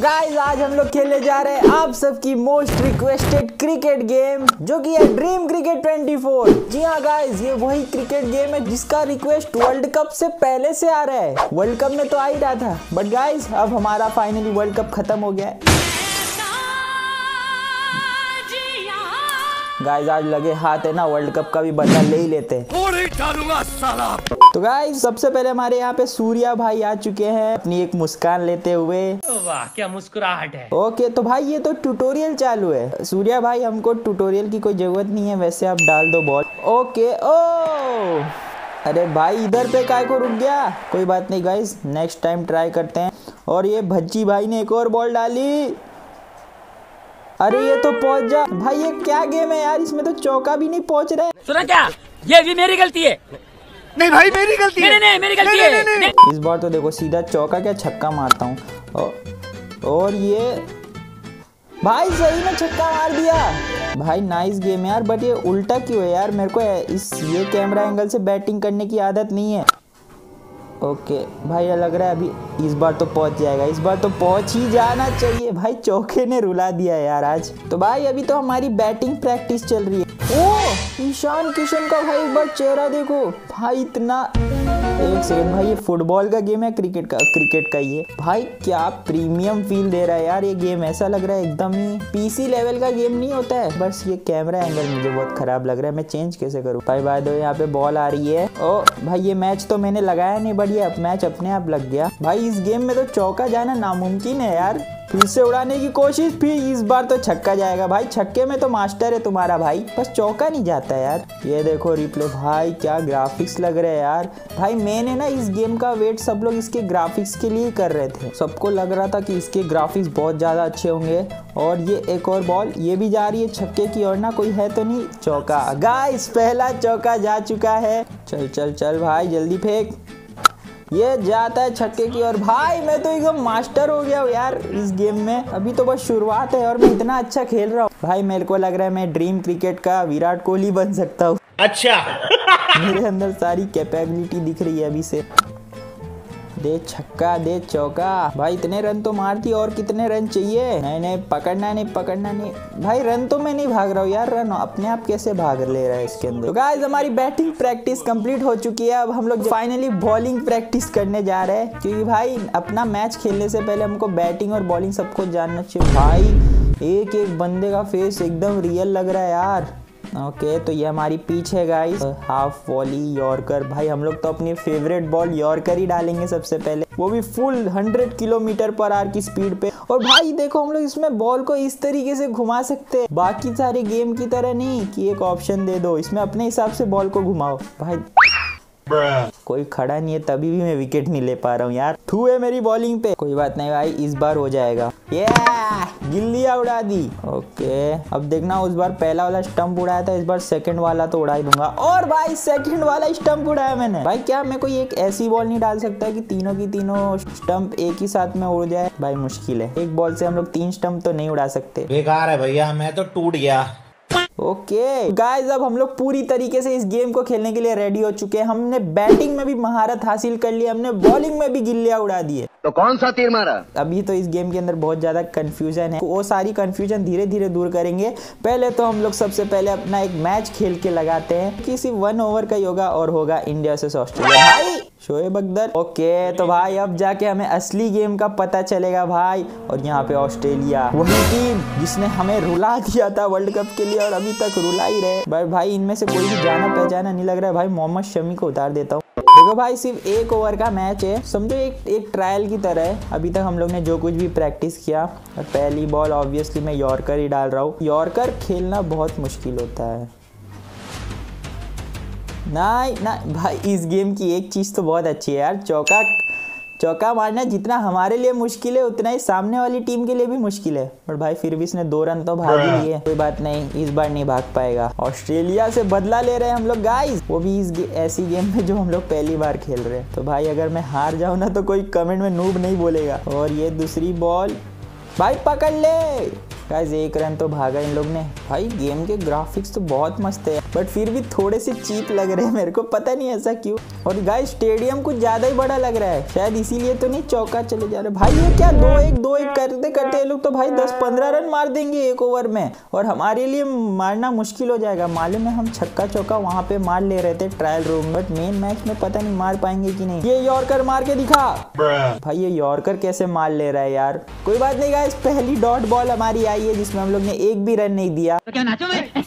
Guys आज हम लोग खेलने जा रहे हैं आप सबकी मोस्ट रिक्वेस्टेड क्रिकेट गेम जो कि है ड्रीम क्रिकेट 24 जी हाँ गाइस ये वही क्रिकेट गेम है जिसका रिक्वेस्ट वर्ल्ड कप से पहले से आ रहा है। वर्ल्ड कप में तो आ ही रहा था बट गाइस अब हमारा फाइनली वर्ल्ड कप खत्म हो गया है। गाइस आज लगे हाथ है ना वर्ल्ड कप का भी बदला ले ही लेते हैं। डालूँगा साला। तो गाइस सबसे पहले हमारे यहाँ पे सूर्या भाई आ चुके हैं अपनी एक मुस्कान लेते हुए। वाह क्या मुस्कुराहट है। ओके तो भाई ये तो ट्यूटोरियल चालू है। सूर्या भाई हमको ट्यूटोरियल की कोई ज़रूरत नहीं है वैसे आप डाल दो बॉल ओके ओ अरे भाई इधर पे काय को रुक गया? कोई बात नहीं गाइज़ नेक्स्ट टाइम ट्राई करते हैं। और ये भज्जी भाई ने एक और बॉल डाली। अरे ये तो पहुँच जा। भाई ये क्या गेम है यार? इसमें तो चौका भी नहीं पहुँच रहा है। सुना क्या? ये भी मेरी गलती है। नहीं भाई मेरी गलती नहीं है। नहीं नहीं मेरी गलती नहीं, है। नहीं, नहीं, इस बार तो देखो सीधा चौका क्या छक्का मारता हूँ। और, और ये भाई सही में छक्का मार दिया। भाई नाइस गेम है यार बट ये उल्टा क्यों है यार? मेरे को इस ये कैमरा एंगल से बैटिंग करने की आदत नहीं है। ओके। भाई लग रहा है अभी इस बार तो पहुँच जाएगा। इस बार तो पहुँच ही जाना चाहिए। भाई, चौके ने रुला दिया यार आज। तो भाई, अभी तो हमारी बैटिंग प्रैक्टिस चल रही है। ओ ईशान किशन का भाई, एक बार चेहरा देखो। भाई, इतना एक सेकंड भाई, ये फुटबॉल का गेम है, क्रिकेट का क्रिकेट का ये भाई, क्या प्रीमियम फील दे रहा है यार, ये गेम ऐसा लग रहा है एकदम ही पीसी लेवल का गेम नहीं होता है। बस ये कैमरा एंगल मुझे बहुत खराब लग रहा है, मैं चेंज कैसे करूँ? भाई बाय दो यहाँ पे बॉल आ रही है। ओ, भाई, ये मैच तो मैंने लगाया नहीं बट ये मैच अपने आप लग गया। भाई, इस गेम में तो चौका जाना नामुमकिन है यार। फिर से उड़ाने की कोशिश फिर इस बार तो छक्का जाएगा। भाई, छक्के में तो मास्टर है तुम्हारा भाई। बस चौका नहीं जाता यार। ये देखो रिप्ले भाई, क्या ग्राफिक्स लग रहे हैं यार। भाई, मैंने ना इस गेम का वेट सब लोग इसके ग्राफिक्स के लिए कर रहे थे। सबको लग रहा था कि इसके ग्राफिक्स बहुत ज़्यादा अच्छे होंगे। और ये एक और बॉल ये भी जा रही है छक्के की और ना, कोई है तो नहीं। चौका। गाइस पहला चौका जा चुका है। चल चल चल, भाई, जल्दी फेंक। ये जाता है छक्के की और भाई मैं तो एकदम मास्टर हो गया हूँ यार इस गेम में। अभी तो बस शुरुआत है और मैं इतना अच्छा खेल रहा हूँ। भाई मेरे को लग रहा है मैं ड्रीम क्रिकेट का विराट कोहली बन सकता हूँ। अच्छा। मेरे अंदर सारी कैपेबिलिटी दिख रही है अभी से। दे छक्का, दे चौका। भाई, इतने रन तो मारती और कितने रन चाहिए? नहीं नहीं, पकड़ना नहीं पकड़ना नहीं। भाई, रन तो मैं नहीं भाग रहा हूँ यार, रन अपने आप कैसे भाग ले रहा है इसके अंदर? तो गाइस हमारी बैटिंग प्रैक्टिस कंप्लीट हो चुकी है। अब हम लोग फाइनली बॉलिंग प्रैक्टिस करने जा रहे हैं। क्योंकि भाई, अपना मैच खेलने से पहले हमको बैटिंग और बॉलिंग सबको जानना चाहिए। भाई एक एक बंदे का फेस एकदम रियल लग रहा है यार। ओके तो ये हमारी पीच है गाइस हाफ़ वॉली यॉर्कर भाई, हम लोग तो अपनी फेवरेट बॉल यॉर्कर ही डालेंगे सबसे पहले. वो भी फुल 100 किलोमीटर पर आर की स्पीड पे. और भाई, देखो, हम लोग इसमें बॉल को इस तरीके से घुमा सकते हैं. बाकी सारे गेम की तरह नहीं, कि एक ऑप्शन दे दो. इसमें अपने हिसाब से बॉल को घुमाओ. भाई, कोई खड़ा नहीं है, तभी भी मैं विकेट नहीं ले पा रहा हूँ, यार. थू है मेरी बॉलिंग पे. कोई बात नहीं, भाई, इस बार हो जाएगा. ये गिल्लियाँ उड़ा दी. ओके अब देखना उस बार पहला वाला स्टम्प उड़ाया था इस बार सेकंड वाला तो उड़ा ही दूँगा। और भाई सेकंड वाला स्टम्प उड़ाया मैंने। भाई क्या मैं कोई एक ऐसी बॉल नहीं डाल सकता कि तीनों की तीनों स्टम्प एक ही साथ में उड़ जाए? भाई मुश्किल है। एक बॉल से हम लोग तीन स्टम्प तो नहीं उड़ा सकते। बेकार है भैया मैं तो टूट गया। ओके गाइस अब हम लोग पूरी तरीके से इस गेम को खेलने के लिए रेडी हो चुके हैं। हमने बैटिंग में भी महारत हासिल कर ली हमने बॉलिंग में भी गिल्लियाँ उड़ा दिए। तो कौन सा तीर मारा? अभी तो इस गेम के अंदर बहुत ज़्यादा कंफ्यूजन है। वो सारी कंफ्यूजन धीरे धीरे दूर करेंगे। पहले तो हम लोग सबसे पहले अपना एक मैच खेल के लगाते हैं। कि सिर्फ़ वन ओवर का ही होगा और होगा इंडिया से ऑस्ट्रेलिया भाई, शोएब अख्तर। ओके तो भाई, अब जाके हमें असली गेम का पता चलेगा भाई। और यहाँ पे ऑस्ट्रेलिया वही टीम जिसने हमें रुला दिया था वर्ल्ड कप के लिए और अभी तक रुला ही रहे। भाई इनमें से कोई भी जाना पहचाना नहीं लग रहा है। भाई, मोहम्मद शमी को उतार देता हूँ। देखो भाई, सिर्फ़ एक ओवर का मैच है। समझो एक एक ट्रायल की तरह है। अभी तक हम लोग ने जो कुछ भी प्रैक्टिस किया, और पहली बॉल ऑब्वियसली मैं यॉर्कर ही डाल रहा हूँ। यॉर्कर खेलना बहुत मुश्किल होता है। ना ना भाई, इस गेम की एक चीज़ तो बहुत अच्छी है यार। चौका चौका मारना जितना हमारे लिए मुश्किल है उतना ही सामने वाली टीम के लिए भी मुश्किल है। बट भाई फिर भी इसने दो रन तो भाग ही लिए। कोई बात नहीं इस बार नहीं भाग पाएगा। ऑस्ट्रेलिया से बदला ले रहे हैं हम लोग गाइस वो भी इस गे, ऐसी गेम में जो हम लोग पहली बार खेल रहे हैं। तो भाई अगर मैं हार जाऊँ ना तो कोई कमेंट में नूब नहीं बोलेगा। और ये दूसरी बॉल भाई पकड़ ले। गाइस एक रन तो भागा इन लोग ने। भाई गेम के ग्राफिक्स तो बहुत मस्त है बट फिर भी थोड़े से चीप लग रहे हैं मेरे को। पता नहीं ऐसा क्यों। और गाइस स्टेडियम कुछ ज़्यादा ही बड़ा लग रहा है। शायद इसीलिए तो नहीं चौका चले जा रहे। भाई ये क्या दो एक दो एक करते करते लोग तो भाई दस पंद्रह रन मार देंगे एक ओवर में। और हमारे लिए मारना मुश्किल हो जाएगा। मालूम है हम छक्का चौका वहाँ पे मार ले रहे थे trial room but main match में पता नहीं मार पाएँगे कि नहीं। ये यॉर्कर मार के दिखा। भाई ये यॉर्कर कैसे मार ले रहा है यार? कोई बात नहीं गाइस पहली डॉट बॉल हमारी आई। है जिसमें हम लोग ने एक भी रन नहीं दिया।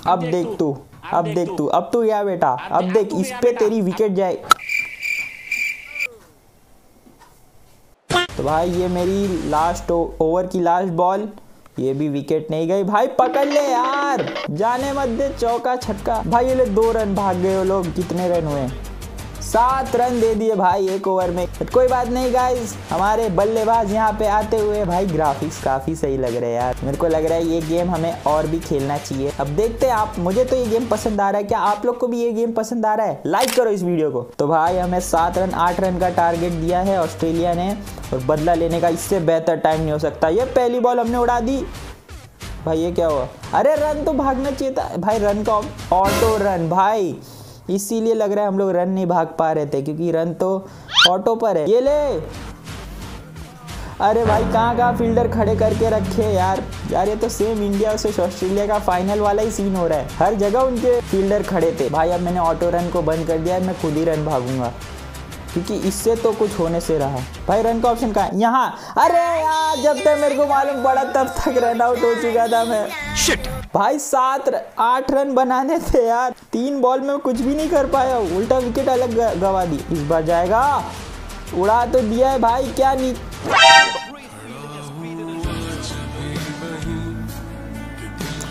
अब देख तू अब देख तू अब तू गया बेटा? अब देख इस पे तेरी विकेट जाए। तो भाई ये मेरी लास्ट ओवर की लास्ट बॉल ये भी विकेट नहीं गई। भाई पकड़ ले यार! जाने मत दे चौका छक्का भाई ये ले दो रन भाग गए वो लोग कितने रन हुए? सात रन दे दिए भाई एक ओवर में। बट कोई बात नहीं गाइज़ हमारे बल्लेबाज यहाँ पे आते हुए, भाई ग्राफिक्स काफ़ी सही लग रहे हैं यार। मेरे को लग रहा है ये गेम हमें और भी खेलना चाहिए। अब देखते हैं आप, मुझे तो ये गेम पसंद आ रहा है। क्या आप लोग को भी ये गेम पसंद आ रहा है? लाइक करो इस वीडियो को। तो भाई, हमें सात रन, आठ रन का टारगेट दिया है ऑस्ट्रेलिया ने। और बदला लेने का इससे बेहतर टाइम नहीं हो सकता। ये पहली बॉल हमने उड़ा दी। भाई, ये क्या हुआ? अरे रन तो भागना चाहिए था। भाई रन का ऑटो रन भाई। इसीलिए लग रहा है हम लोग रन नहीं भाग पा रहे थे, क्योंकि रन तो ऑटो पर है। ये ले! अरे भाई, कहाँ कहाँ फील्डर खड़े करके रखे यार? यार, ये तो सेम इंडिया वर्सेस ऑस्ट्रेलिया का फाइनल वाला ही सीन हो रहा है। हर जगह उनके फील्डर खड़े थे। भाई, अब मैंने ऑटो रन को बंद कर दिया मैं खुद ही रन भागूँगा। क्योंकि इससे तो कुछ होने से रहा। भाई रन का ऑप्शन कहाँ यहाँ! अरे यार, जब तक मेरे को मालूम पड़ा, तब तक रन आउट हो चुका था मैं। शिट भाई, सात आठ रन बनाने थे यार। तीन बॉल में कुछ भी नहीं कर पाया। उल्टा विकेट अलग गवा दी। इस बार जाएगा। उड़ा तो दिया है भाई, क्या नहीं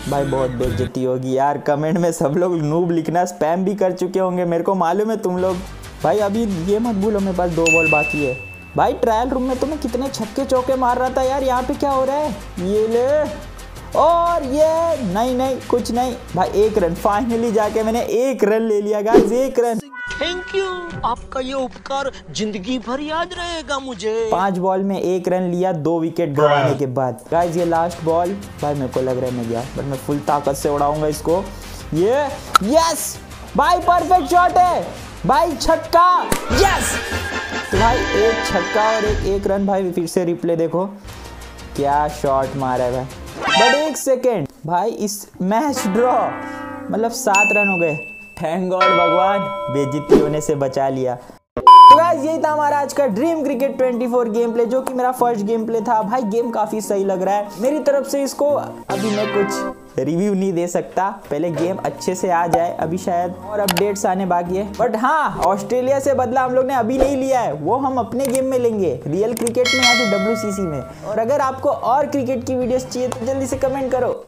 भाई, बहुत बेइज्जती होगी यार। कमेंट में सब लोग नूब लिखना स्पैम भी कर चुके होंगे। मेरे को मालूम है तुम लोग। भाई, अभी ये मत भूलो, मेरे पास दो बॉल बाकी है। भाई ट्रायल रूम में तुम्हें कितने छक्के चौके मार रहा था यार। यहाँ पे क्या हो रहा है? ये ले। और ये नहीं नहीं कुछ नहीं। भाई एक रन फाइनली जाके मैंने एक रन ले लिया गाइस एक रन थैंक यू आपका ये उपकार ज़िंदगी भर याद रहेगा मुझे। पाँच बॉल में एक रन लिया दो विकेट गंवाने के बाद। गाइस ये लास्ट बॉल भाई मेरे को लग रहा है मैं गया बट मैं फुल ताकत से उड़ाऊँगा इसको। ये यस भाई परफेक्ट शॉट है। भाई छक्का यस तो भाई एक छक्का और एक एक रन भाई फिर से रिप्ले देखो। क्या शॉट मारा है भाई। बट एक सेकेंड, भाई, इस मैच ड्रॉ मतलब सात रन हो गए। थैंक गॉड भगवान, बेइज्जती होने से बचा लिया। तो यही था हमारा आज का ड्रीम क्रिकेट 24 गेम प्ले जो कि मेरा फ़र्स्ट गेम प्ले था। भाई गेम काफ़ी सही लग रहा है। मेरी तरफ़ से इसको, अभी मैं कुछ रिव्यू नहीं दे सकता। पहले गेम अच्छे से आ जाए, अभी शायद और अपडेट्स आने बाकी है। बट हाँ ऑस्ट्रेलिया से बदला हम लोग ने अभी नहीं लिया है। वो हम अपने गेम में लेंगे, रियल क्रिकेट में या फिर डब्ल्यू में। और अगर आपको और क्रिकेट की वीडियोस चाहिए तो जल्दी से कमेंट करो।